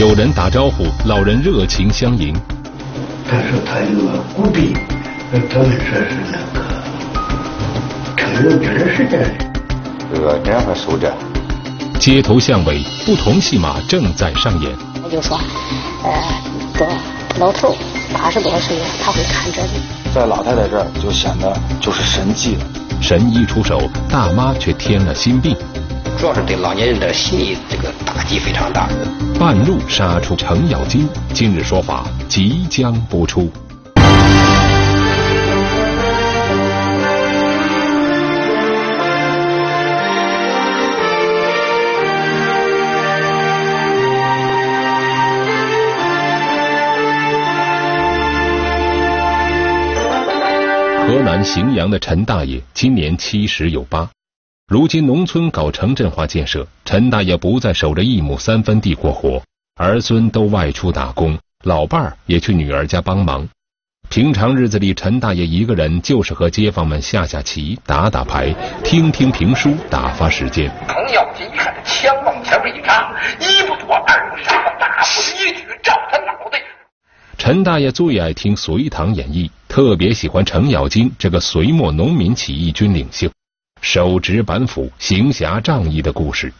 有人打招呼，老人热情相迎。他说他有个古币，他们说是那个陈友军时代的。这个年份收着。街头巷尾，不同戏码正在上演。我就说，呃，这老头八十多岁了，他会看这里。在老太太这儿就显得就是神迹了。神医出手，大妈却添了心病。主要是对老年人的心理这个打击非常大。半路杀出程咬金，今日说法即将播出。河南荥阳的陈大爷今年七十有八。如今农村搞城镇化建设，陈大爷不再守着一亩三分地过活，儿孙都外出打工，老伴儿也去女儿家帮忙。平常日子里，陈大爷一个人就是和街坊们下下棋、打打牌、听听评书，打发时间。程咬金一看枪往前面一扎，一不躲二不闪，大步一举照他脑袋。陈大爷最爱听《隋唐演义》，特别喜欢程咬金这个隋末农民起义军领袖。手执板斧，行侠仗义的故事。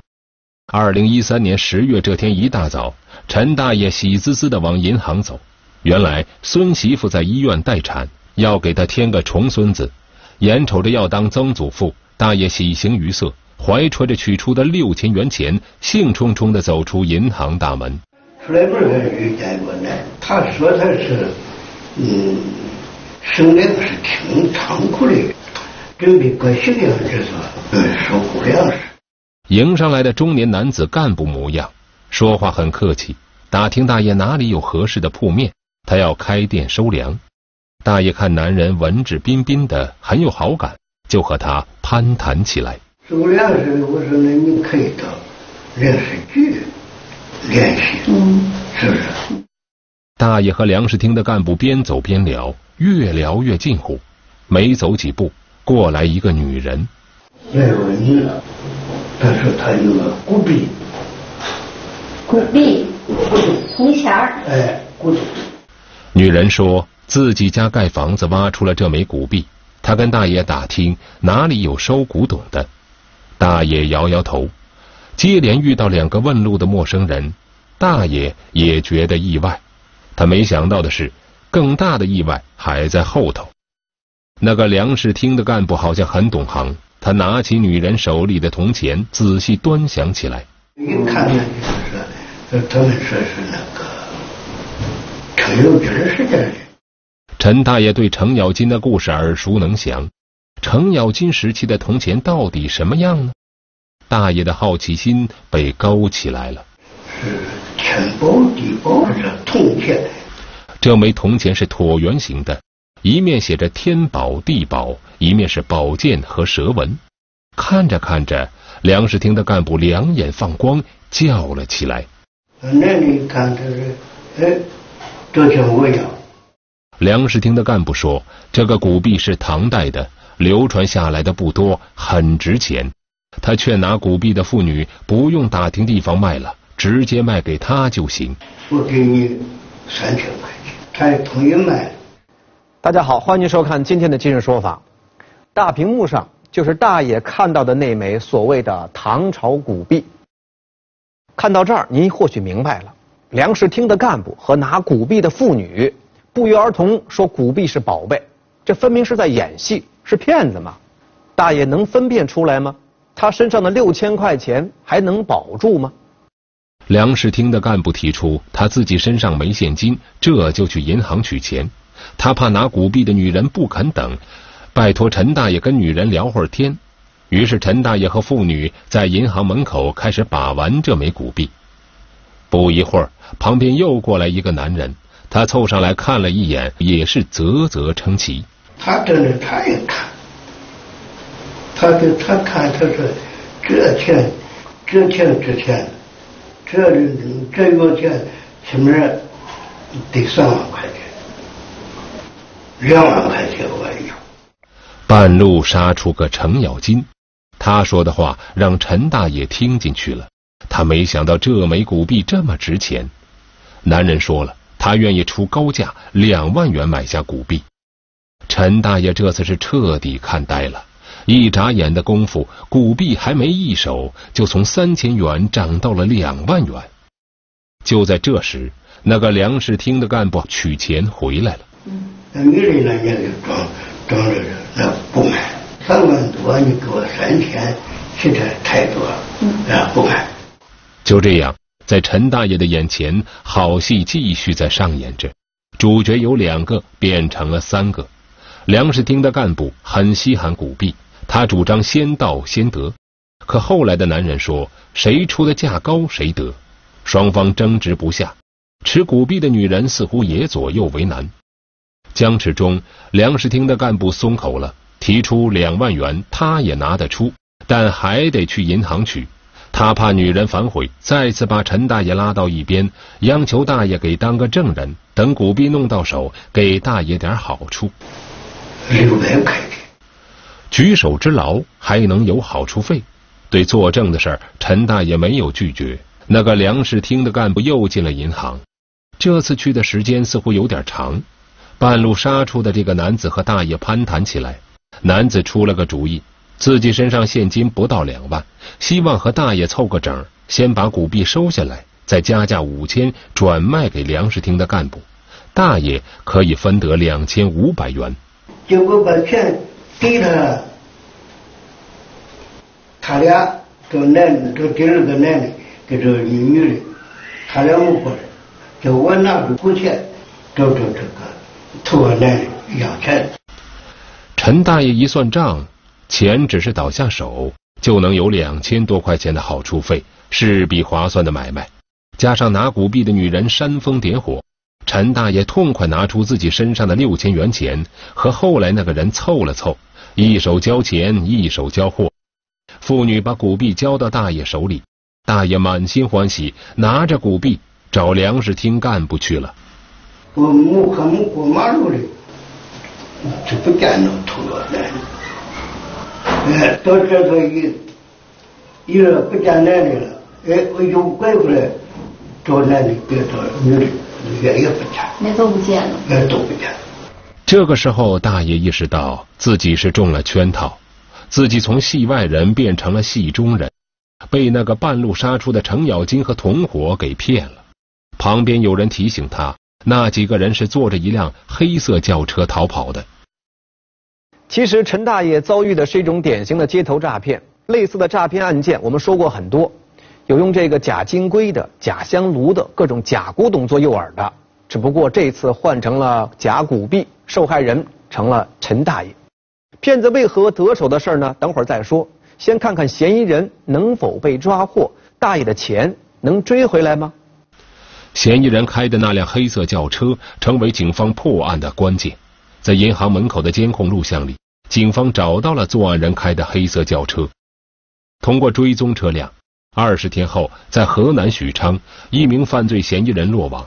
二零一三年十月这天一大早，陈大爷喜滋滋的往银行走。原来孙媳妇在医院待产，要给他添个重孙子，眼瞅着要当曾祖父，大爷喜形于色，怀揣着取出的六千元钱，兴冲冲的走出银行大门。出来门还遇见过呢，他说他是，嗯，生的不是挺仓库的。准备过新年这说，嗯，收谷粮食。迎上来的中年男子干部模样，说话很客气，打听大爷哪里有合适的铺面，他要开店收粮。大爷看男人文质彬彬的，很有好感，就和他攀谈起来。收粮食，我说那你可以到粮食局联系，嗯，是不是？大爷和粮食厅的干部边走边聊，越聊越近乎，没走几步。过来一个女人，来问你了。但是他有个古币，古币，铜钱儿。哎，古币。女人说自己家盖房子挖出了这枚古币，她跟大爷打听哪里有收古董的。大爷摇摇头。接连遇到两个问路的陌生人，大爷也觉得意外。他没想到的是，更大的意外还在后头。那个粮食厅的干部好像很懂行，他拿起女人手里的铜钱，仔细端详起来。一看看，就是他们说是那个程咬金的。陈大爷对程咬金的故事耳熟能详，程咬金时期的铜钱到底什么样呢？大爷的好奇心被勾起来了。是天宝地宝还是铜钱？这枚铜钱是椭圆形的。一面写着“天宝地宝”，一面是宝剑和蛇纹。看着看着，粮食厅的干部两眼放光，叫了起来：“那你看这是，哎，这像我要。”粮食厅的干部说：“这个古币是唐代的，流传下来的不多，很值钱。他劝拿古币的妇女不用打听地方卖了，直接卖给他就行。我给你三千块钱，他也同意卖。”大家好，欢迎收看今天的《今日说法》。大屏幕上就是大爷看到的那枚所谓的唐朝古币。看到这儿，您或许明白了：粮食厅的干部和拿古币的妇女不约而同说古币是宝贝，这分明是在演戏，是骗子嘛？大爷能分辨出来吗？他身上的六千块钱还能保住吗？粮食厅的干部提出，他自己身上没现金，这就去银行取钱。他怕拿古币的女人不肯等，拜托陈大爷跟女人聊会儿天。于是陈大爷和妇女在银行门口开始把玩这枚古币。不一会儿，旁边又过来一个男人，他凑上来看了一眼，也是啧啧称奇。他真的他也看，他就他看，他说这钱，这钱值钱，这这个钱起码得三万块钱。两万块钱我要。半路杀出个程咬金，他说的话让陈大爷听进去了。他没想到这枚古币这么值钱，男人说了，他愿意出高价两万元买下古币。陈大爷这次是彻底看呆了，一眨眼的功夫，古币还没一手，就从三千元涨到了两万元。就在这时，那个粮食厅的干部取钱回来了。那女人那年就装装着那不买，三万多你给我三千，实在太多，啊不买。就这样，在陈大爷的眼前，好戏继续在上演着。主角有两个，变成了三个。粮食厅的干部很稀罕古币，他主张先到先得。可后来的男人说，谁出的价高谁得。双方争执不下，持古币的女人似乎也左右为难。僵持中，粮食厅的干部松口了，提出两万元他也拿得出，但还得去银行取。他怕女人反悔，再次把陈大爷拉到一边，央求大爷给当个证人，等古币弄到手，给大爷点好处。举手之劳还能有好处费？对作证的事儿，陈大爷没有拒绝。那个粮食厅的干部又进了银行，这次去的时间似乎有点长。半路杀出的这个男子和大爷攀谈起来，男子出了个主意，自己身上现金不到两万，希望和大爷凑个整，先把古币收下来，再加价五千转卖给粮食厅的干部，大爷可以分得两千五百元。结果把钱给他，他俩这男的，这第二个男的跟这女女的，他俩没过来，就我拿着古钱找找这个。头个男的要钱。陈大爷一算账，钱只是倒下手就能有两千多块钱的好处费，是笔划算的买卖。加上拿古币的女人煽风点火。陈大爷痛快拿出自己身上的六千元钱，和后来那个人凑了凑，一手交钱，一手交货。妇女把古币交到大爷手里，大爷满心欢喜，拿着古币找粮食厅干部去了。我我还没过马路嘞，就不见那头了男哎，到这头一，一个不见男的了，哎，我又拐回来找男的，别找女的。也也不见，那都不见了，那都不见。这个时候，大爷意识到自己是中了圈套，自己从戏外人变成了戏中人，被那个半路杀出的程咬金和同伙给骗了。旁边有人提醒他，那几个人是坐着一辆黑色轿车逃跑的。其实，陈大爷遭遇的是一种典型的街头诈骗，类似的诈骗案件我们说过很多。有用这个假金龟的、假香炉的各种假古董做诱饵的，只不过这次换成了假古币，受害人成了陈大爷。骗子为何得手的事儿呢？等会儿再说。先看看嫌疑人能否被抓获，大爷的钱能追回来吗？嫌疑人开的那辆黑色轿车成为警方破案的关键。在银行门口的监控录像里，警方找到了作案人开的黑色轿车。通过追踪车辆。二十天后，在河南许昌，一名犯罪嫌疑人落网。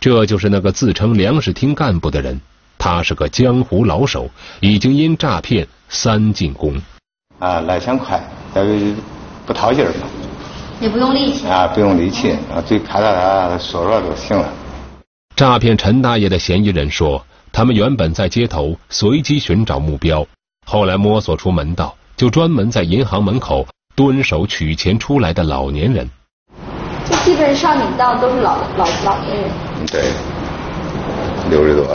这就是那个自称粮食厅干部的人，他是个江湖老手，已经因诈骗三进宫。啊，来钱快，再不掏劲儿嘛。也不用力气。啊，不用力气，啊，嘴看到他说说就行了。诈骗陈大爷的嫌疑人说，他们原本在街头随机寻找目标，后来摸索出门道，就专门在银行门口。蹲守取钱出来的老年人，就基本上你到都是老老老年人。对，六十多，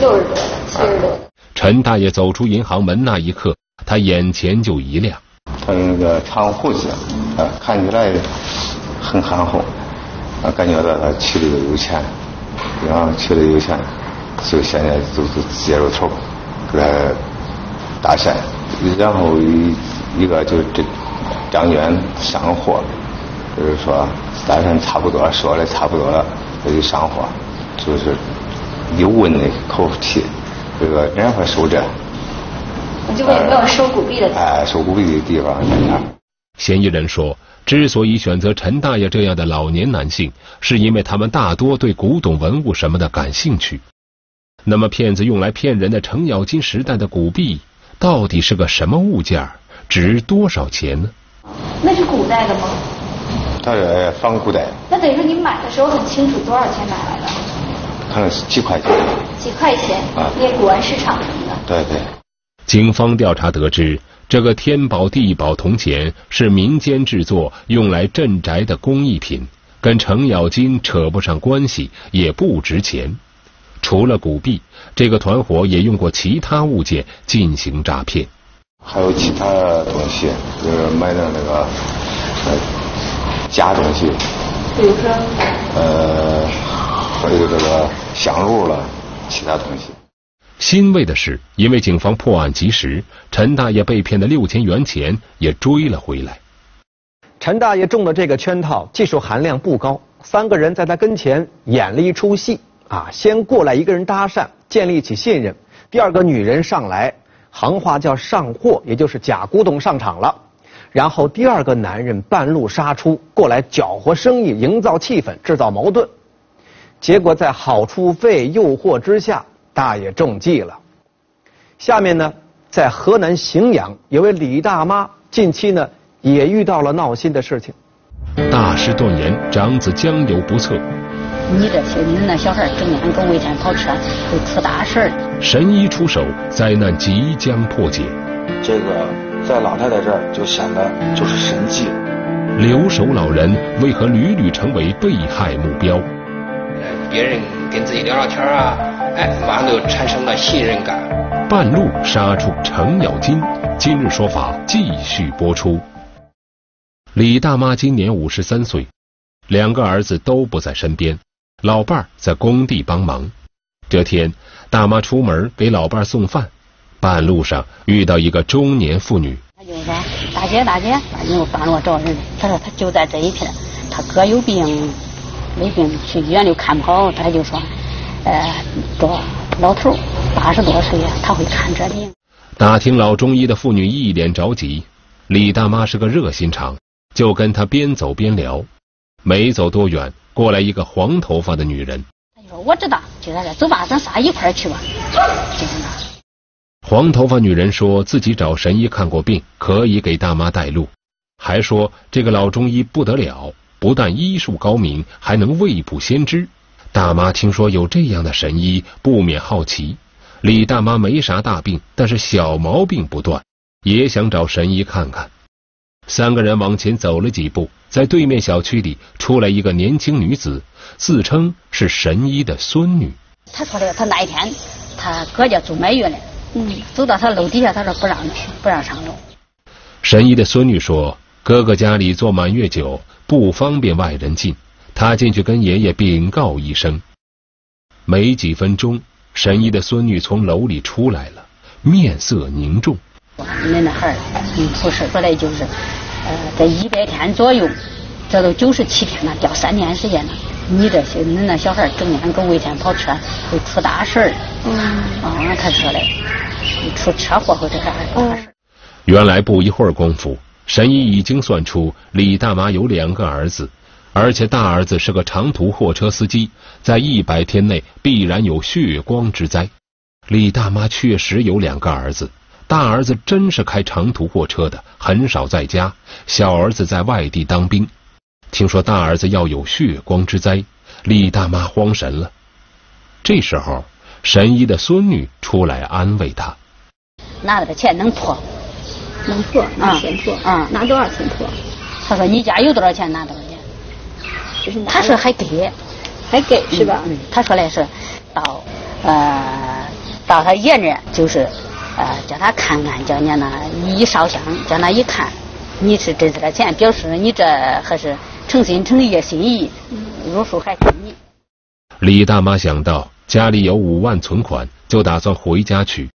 六十多的，七十多的。陈大爷走出银行门那一刻，他眼前就一亮。他那个长胡子，啊，看起来很憨厚，啊，感觉到他去的有钱，然后去的有钱，就现在就是接着头给他搭线，然后一一个就这。张娟上货，就是说打算差不多，说的差不多了，他就上货，就是又问那口气，这个人会收这？就问有没有收古币的？哎，收古币的地方在哪？嫌疑人说，之所以选择陈大爷这样的老年男性，是因为他们大多对古董文物什么的感兴趣。那么，骗子用来骗人的程咬金时代的古币，到底是个什么物件？值多少钱呢？那是古代的吗？它是仿古代。那等于说你买的时候很清楚多少钱买来的？可能是几块钱。几块钱？啊，那古玩市场什么的。对对。警方调查得知，这个天宝地宝铜钱是民间制作，用来镇宅的工艺品，跟程咬金扯不上关系，也不值钱。除了古币，这个团伙也用过其他物件进行诈骗。还有其他东西，就是买的那个呃假东西。比如说。呃，还有这个香炉了，其他东西。欣慰的是，因为警方破案及时，陈大爷被骗的六千元钱也追了回来。陈大爷中的这个圈套，技术含量不高。三个人在他跟前演了一出戏啊，先过来一个人搭讪，建立起信任。第二个女人上来，行话叫上货，也就是假古董上场了。然后第二个男人半路杀出，过来搅和生意，营造气氛，制造矛盾。结果在好处费诱惑之下。大爷中计了。下面呢，在河南荥阳，有位李大妈，近期呢也遇到了闹心的事情。大师断言，长子将有不测。你这些你那小孩整天跟围天跑车，会出大事儿。神医出手，灾难即将破解。这个在老太太这儿就显得就是神迹。留守老人为何屡屡成为被害目标？别人跟自己聊聊天啊。哎，马上就产生了信任感。半路杀出程咬金，今日说法继续播出。李大妈今年五十三岁，两个儿子都不在身边，老伴儿在工地帮忙。这天，大妈出门给老伴儿送饭，半路上遇到一个中年妇女。他就说：“大姐，大姐，你半路找人。”他说：“他就在这一片，他哥有病，没病去医院里看不好。”他就说。呃，多老头八十多岁了，他会看这病。打听老中医的妇女一脸着急。李大妈是个热心肠，就跟她边走边聊。没走多远，过来一个黄头发的女人。她就说：“我知道，就在这，走吧，咱仨一块儿去吧。”就在那。黄头发女人说自己找神医看过病，可以给大妈带路，还说这个老中医不得了，不但医术高明，还能未卜先知。大妈听说有这样的神医，不免好奇。李大妈没啥大病，但是小毛病不断，也想找神医看看。三个人往前走了几步，在对面小区里出来一个年轻女子，自称是神医的孙女。她说的，她那一天她哥家住满月了，嗯，走到她楼底下，她说不让去，不让上楼。神医的孙女说，哥哥家里做满月酒，不方便外人进。他进去跟爷爷禀告一声，没几分钟，神医的孙女从楼里出来了，面色凝重。你那孩儿，嗯，出事过来就是，呃，在一百天左右，这都九十七天了，掉三天时间了。你这些，你那小孩整天跟围天跑车，会出大事儿。嗯，啊，他说的，出车祸或者啥大事原来不一会儿功夫，神医已经算出李大妈有两个儿子。而且大儿子是个长途货车司机，在一百天内必然有血光之灾。李大妈确实有两个儿子，大儿子真是开长途货车的，很少在家；小儿子在外地当兵。听说大儿子要有血光之灾，李大妈慌神了。这时候，神医的孙女出来安慰他：“拿了个钱能破，能破，拿钱破，啊，拿多少钱破？他说你家有多少钱拿多少。”他说还给，还给是吧？嗯，他说的是到呃到他爷那，就是呃叫他看看，叫你那一烧香，叫那一看，你是挣这个钱，表示你这还是诚心诚意心意，入数还给你。李大妈想到家里有五万存款，就打算回家取。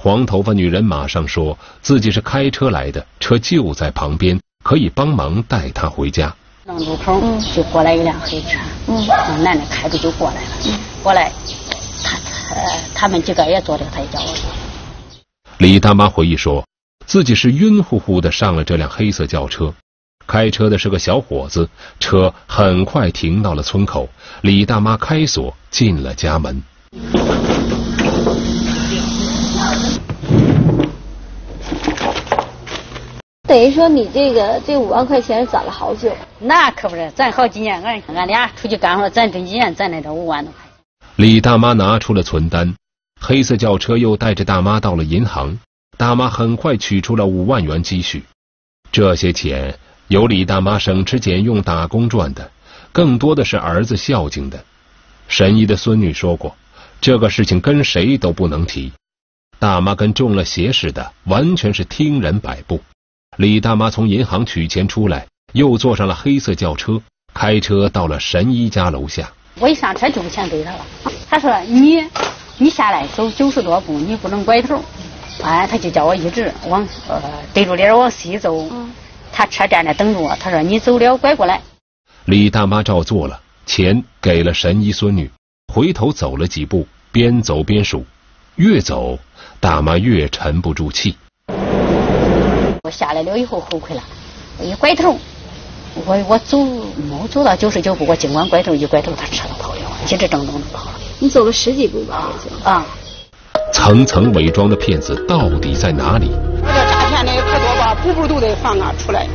黄头发女人马上说自己是开车来的，车就在旁边，可以帮忙带她回家。路口就过来一辆黑车，那男的开着就过来了。过来，他他他们几个也坐着，他也叫我坐。李大妈回忆说，自己是晕乎乎的上了这辆黑色轿车，开车的是个小伙子。车很快停到了村口，李大妈开锁进了家门。等于说你这个这五万块钱攒了好久。那可不是，攒好几年，俺俺俩出去干活，攒这几年攒来这五万多块钱。李大妈拿出了存单，黑色轿车又带着大妈到了银行。大妈很快取出了五万元积蓄，这些钱由李大妈省吃俭用打工赚的，更多的是儿子孝敬的。神医的孙女说过，这个事情跟谁都不能提。大妈跟中了邪似的，完全是听人摆布。李大妈从银行取钱出来，又坐上了黑色轿车，开车到了神医家楼下。我一上车就把钱给他了，他说你你下来走九十多步，你不能拐头。哎，他就叫我一直往呃对着脸往西走。他车站那等着我，他说你走了拐过来。李大妈照做了，钱给了神医孙女，回头走了几步，边走边数，越走大妈越沉不住气。我下来了以后后悔了，我一拐头，我我走没走到九十九步，我尽管拐头一拐头，他车都跑了，急着正正的跑了。你走了十几步吧？啊。层层伪装的骗子到底在哪里？这诈骗的可多吧，步步都得放啊出来。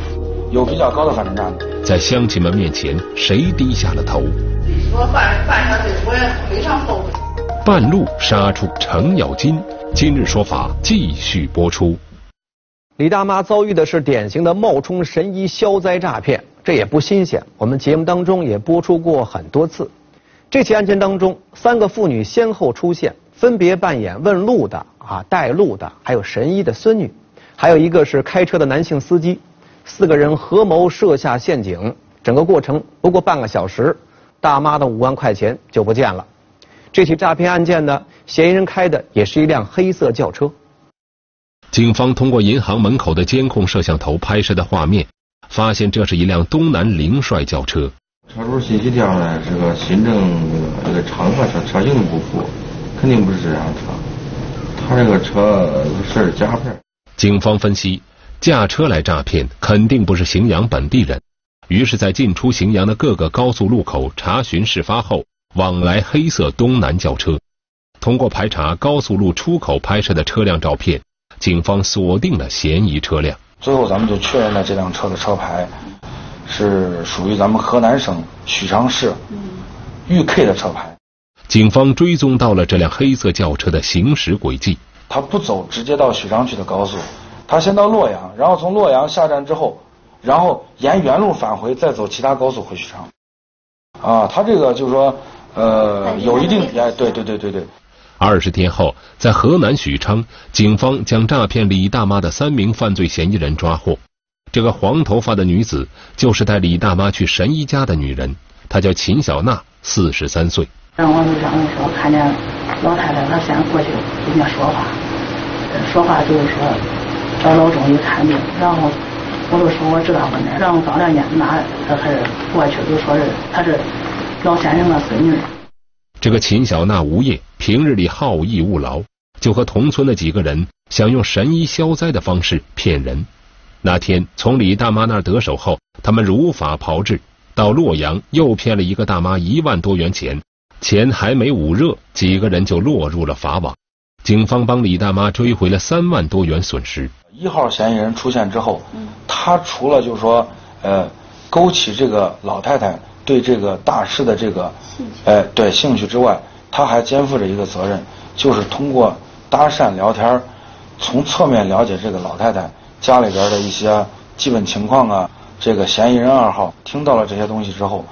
有比较高的反侦站。在乡亲们面前，谁低下了头？我犯犯下罪，我也非常后悔。半路杀出程咬金，今日说法继续播出。李大妈遭遇的是典型的冒充神医消灾诈骗，这也不新鲜，我们节目当中也播出过很多次。这起案件当中，三个妇女先后出现。分别扮演问路的啊带路的，还有神医的孙女，还有一个是开车的男性司机，四个人合谋设下陷阱，整个过程不过半个小时，大妈的五万块钱就不见了。这起诈骗案件呢，嫌疑人开的也是一辆黑色轿车。警方通过银行门口的监控摄像头拍摄的画面，发现这是一辆东南凌帅轿车。车主信息调上来是个新郑这个长河车，车型不符。肯定不是这辆车，他这个车是假牌。警方分析，驾车来诈骗肯定不是荥阳本地人，于是，在进出荥阳的各个高速路口查询事发后，往来黑色东南轿车。通过排查高速路出口拍摄的车辆照片，警方锁定了嫌疑车辆。最后，咱们就确认了这辆车的车牌是属于咱们河南省许昌市豫 K 的车牌。警方追踪到了这辆黑色轿车的行驶轨迹。他不走直接到许昌去的高速，他先到洛阳，然后从洛阳下站之后，然后沿原路返回，再走其他高速回许昌。啊，他这个就是说，呃，有一定哎，对对对对对。二十天后，在河南许昌，警方将诈骗李大妈的三名犯罪嫌疑人抓获。这个黄头发的女子就是带李大妈去神医家的女人，她叫秦小娜，四十三岁。然后我就上我说，看见老太太，她先过去跟人家说话，说话就是说找老中医看病。然后我就说我知道个呢，然后到了家那他还过去就说是她是老先生的孙女。这个秦小娜无业，平日里好逸恶劳，就和同村的几个人想用神医消灾的方式骗人。那天从李大妈那儿得手后，他们如法炮制，到洛阳又骗了一个大妈一万多元钱。钱还没捂热，几个人就落入了法网。警方帮李大妈追回了三万多元损失。一号嫌疑人出现之后，他除了就是说，呃，勾起这个老太太对这个大师的这个，哎，对兴趣之外，他还肩负着一个责任，就是通过搭讪聊天，从侧面了解这个老太太家里边的一些基本情况啊。这个嫌疑人二号听到了这些东西之后。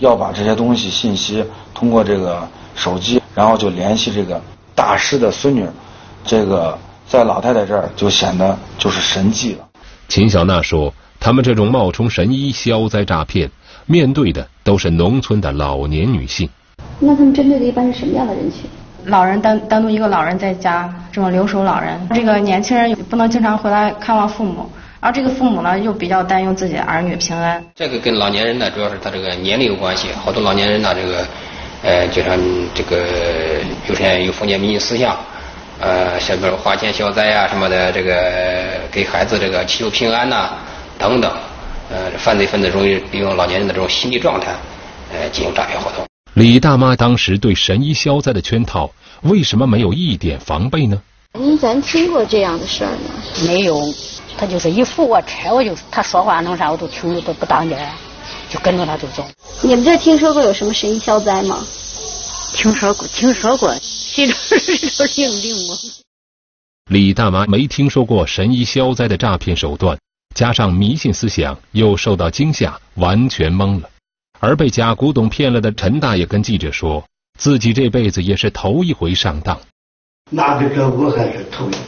要把这些东西信息通过这个手机，然后就联系这个大师的孙女，这个在老太太这儿就显得就是神迹了。秦小娜说：“他们这种冒充神医消灾诈骗，面对的都是农村的老年女性。那他们针对的一般是什么样的人群？老人单单独一个老人在家，这种留守老人，这个年轻人不能经常回来看望父母。”而这个父母呢，又比较担忧自己的儿女平安。这个跟老年人呢，主要是他这个年龄有关系。好多老年人呢，这个，呃，就像这个有些有封建迷信思想，呃，像比如花钱消灾啊什么的，这个给孩子这个祈求平安呐，等等。呃，犯罪分子容易利用老年人的这种心理状态，呃，进行诈骗活动。李大妈当时对神医消灾的圈套，为什么没有一点防备呢？您咱听过这样的事儿吗？没有。他就是一扶我车，我就他说话弄啥我都听着都不当真，就跟着他就走。你们这听说过有什么神医消灾吗？听说过，听说过，谁都谁都灵灵吗？李大妈没听说过神医消灾的诈骗手段，加上迷信思想，又受到惊吓，完全懵了。而被假古董骗了的陈大爷跟记者说，自己这辈子也是头一回上当。那个这我还是头一次，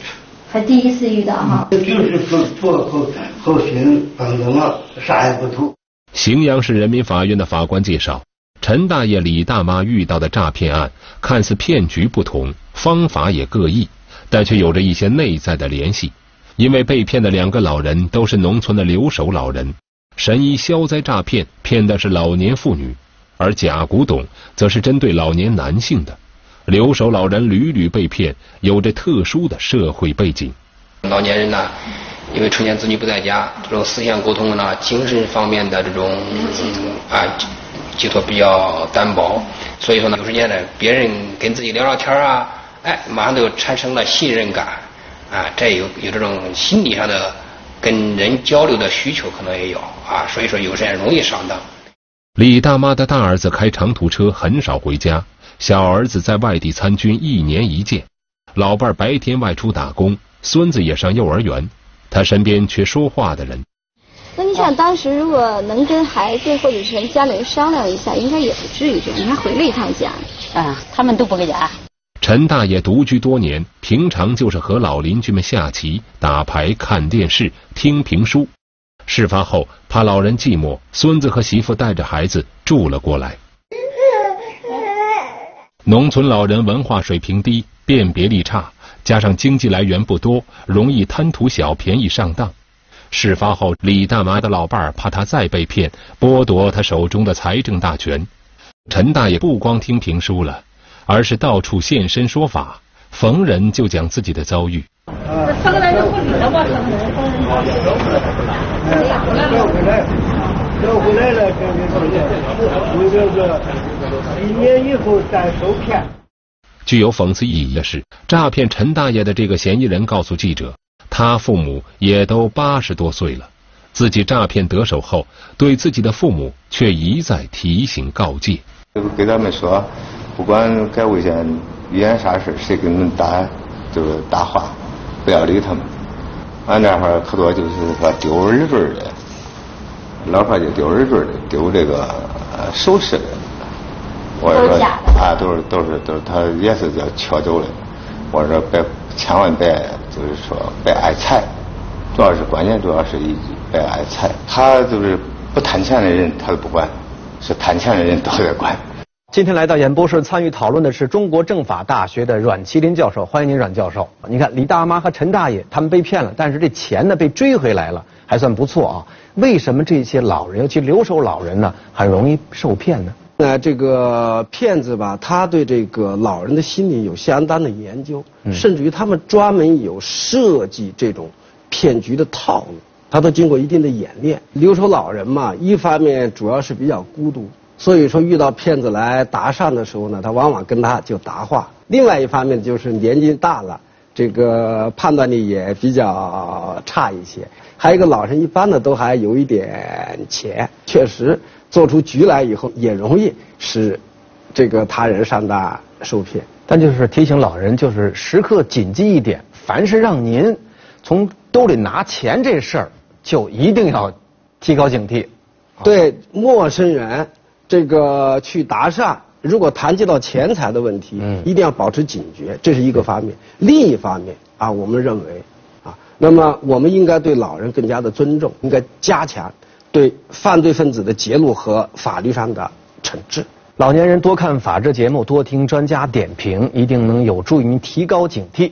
还第一次遇到哈。就是做做后后心反正了，啥也不图。荥阳市人民法院的法官介绍，陈大爷、李大妈遇到的诈骗案看似骗局不同，方法也各异。但却有着一些内在的联系，因为被骗的两个老人都是农村的留守老人，神医消灾诈骗骗的是老年妇女，而假古董则是针对老年男性的。留守老人屡屡被骗，有着特殊的社会背景。老年人呢，因为成年子女不在家，这种思想沟通呢，精神方面的这种啊寄托比较单薄，所以说呢，有时间呢，别人跟自己聊聊天啊。哎，马上就产生了信任感，啊，这有有这种心理上的跟人交流的需求，可能也有啊，所以说有时间容易上当。李大妈的大儿子开长途车，很少回家；小儿子在外地参军，一年一见；老伴白天外出打工，孙子也上幼儿园，他身边缺说话的人。那你想，当时如果能跟孩子或者是家里人商量一下，应该也不至于这样。你还回了一趟家，啊，他们都不回家。陈大爷独居多年，平常就是和老邻居们下棋、打牌、看电视、听评书。事发后，怕老人寂寞，孙子和媳妇带着孩子住了过来。农村老人文化水平低，辨别力差，加上经济来源不多，容易贪图小便宜上当。事发后，李大妈的老伴儿怕他再被骗，剥夺他手中的财政大权。陈大爷不光听评书了。而是到处现身说法，逢人就讲自己的遭遇。上个来就不理了吧？上个来逢人就不理了。回来了，回来，调回来了，这个这个这个一年以后再受骗。具有讽刺意义的是，诈骗陈大爷的这个嫌疑人告诉记者，他父母也都八十多岁了，自己诈骗得手后，对自己的父母却一再提醒告诫。给他们说。不管该危险遇见啥事谁给你们打就是打话，不要理他们。俺这块可多就是说丢耳坠的，老婆就丢耳坠的，丢这个首饰的。我说啊，都是都是都是，他也是叫缺走的。我说别千万别就是说别爱财，主要是关键主要是一别爱财。他就是不贪钱的人他都不管，是贪钱的人都得管。今天来到演播室参与讨论的是中国政法大学的阮麒麟教授，欢迎您，阮教授。你看李大妈和陈大爷他们被骗了，但是这钱呢被追回来了，还算不错啊。为什么这些老人，尤其留守老人呢，很容易受骗呢？那这个骗子吧，他对这个老人的心理有相当的研究，甚至于他们专门有设计这种骗局的套路，他都经过一定的演练。留守老人嘛，一方面主要是比较孤独。所以说，遇到骗子来搭讪的时候呢，他往往跟他就搭话。另外一方面就是年纪大了，这个判断力也比较差一些。还有一个老人，一般的都还有一点钱，确实做出局来以后，也容易使这个他人上当受骗。但就是提醒老人，就是时刻谨记一点：凡是让您从兜里拿钱这事儿，就一定要提高警惕。对陌生人。这个去搭讪，如果谈及到钱财的问题，嗯，一定要保持警觉，这是一个方面。另一方面啊，我们认为啊，那么我们应该对老人更加的尊重，应该加强对犯罪分子的揭露和法律上的惩治。老年人多看法制节目，多听专家点评，一定能有助于您提高警惕。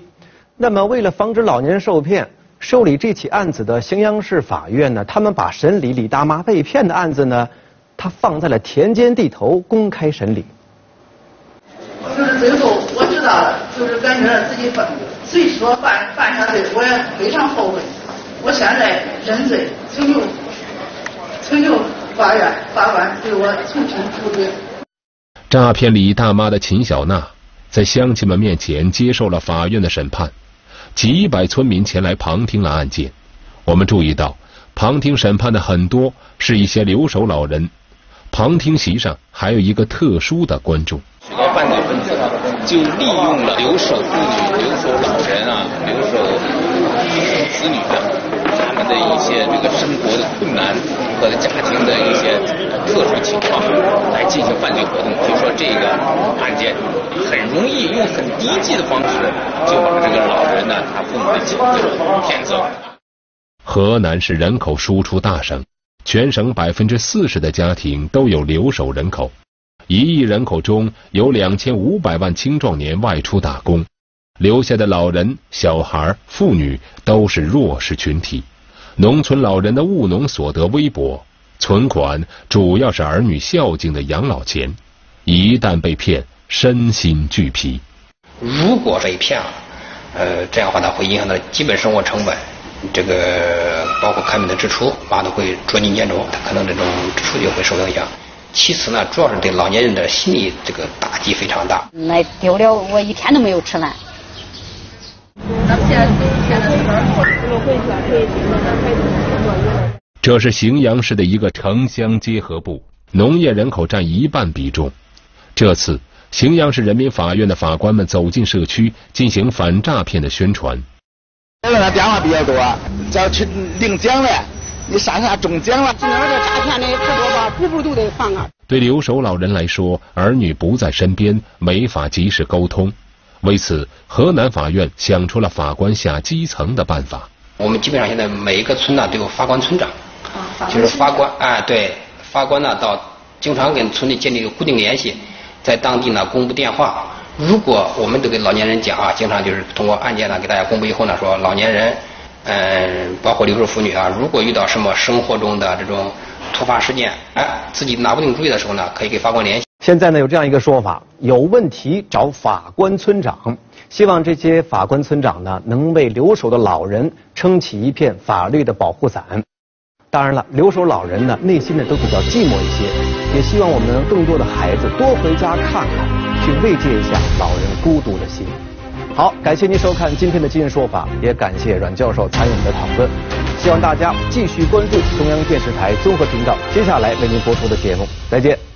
那么，为了防止老年人受骗，受理这起案子的荥阳市法院呢，他们把审理李大妈被骗的案子呢。他放在了田间地头公开审理。就是最后我知道了，就是感觉自己犯，虽说犯犯下罪，我也非常后悔。我现在认罪，请求请求法院法官对我从轻处理。诈骗李大妈的秦小娜，在乡亲们面前接受了法院的审判，几百村民前来旁听了案件。我们注意到，旁听审判的很多是一些留守老人，旁听席上还有一个特殊的观众。许多犯罪分子就利用了留守妇女、留守老人啊、留守子女的他们的一些这个生活的困难和家庭的一些特殊情况来进行犯罪活动。就说这个案件很容易用很低级的方式就把这个老人呢他父母的就骗走。河南是人口输出大省，全省百分之四十的家庭都有留守人口。一亿人口中有两千五百万青壮年外出打工，留下的老人、小孩、妇女都是弱势群体。农村老人的务农所得微薄，存款主要是儿女孝敬的养老钱，一旦被骗，身心俱疲。如果被骗了，呃，这样的话呢，会影响到基本生活成本，这个包括开门的支出，妈都会捉襟见肘，他可能这种支出就会受影响。其次呢，主要是对老年人的心理这个打击非常大。那丢了，我一天都没有吃饭。这是荥阳市的一个城乡结合部，农业人口占一半比重。这次，荥阳市人民法院的法官们走进社区，进行反诈骗的宣传。现在电话比较多，叫去领奖了。你上下中奖了，那个诈骗的可多吧，步步都得防啊。对留守老人来说，儿女不在身边，没法及时沟通。为此，河南法院想出了法官下基层的办法。我们基本上现在每一个村呢都有法官村长，就是法官啊，对，法官呢到经常跟村里建立一个固定联系，在当地呢公布电话。如果我们都给老年人讲啊，经常就是通过案件呢给大家公布以后呢，说老年人。嗯，包括留守妇女啊，如果遇到什么生活中的这种突发事件，哎，自己拿不定主意的时候呢，可以给法官联系。现在呢，有这样一个说法：有问题找法官村长。希望这些法官村长呢，能为留守的老人撑起一片法律的保护伞。当然了，留守老人呢，内心呢都比较寂寞一些，也希望我们更多的孩子多回家看看，去慰藉一下老人孤独的心。好，感谢您收看今天的《今日说法》，也感谢阮教授参与我们的讨论。希望大家继续关注中央电视台综合频道接下来为您播出的节目。再见。